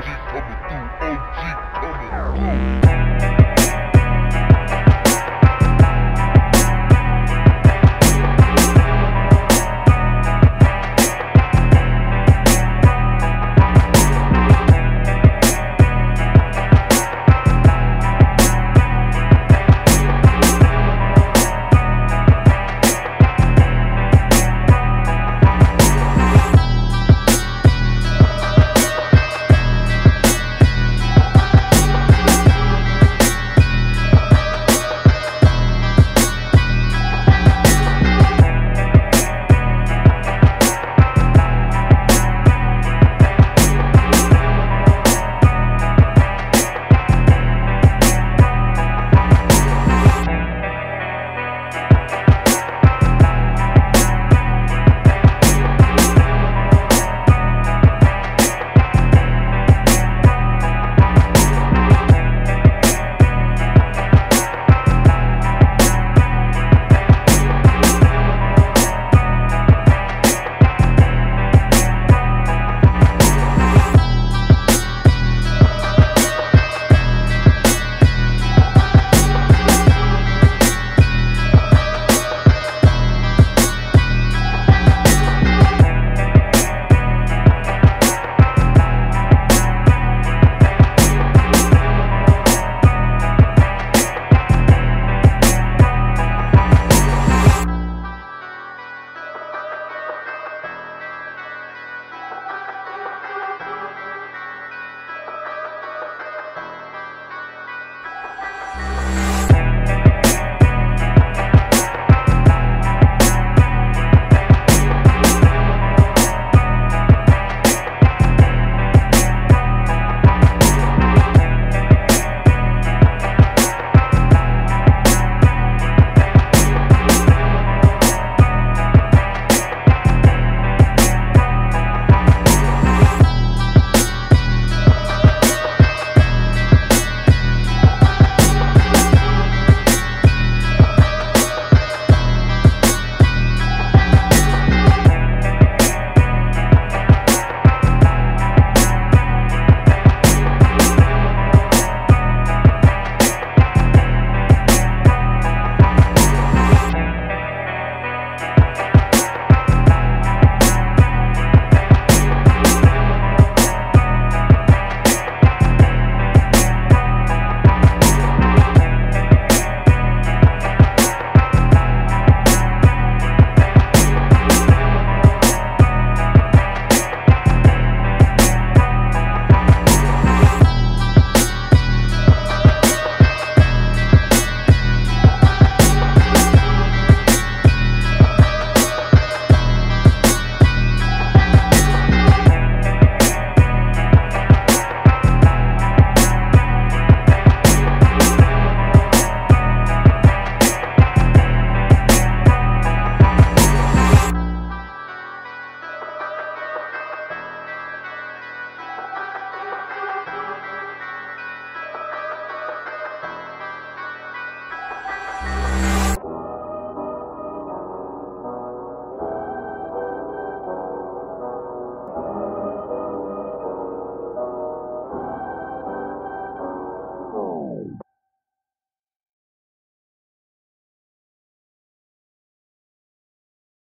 OG coming through, OG coming through.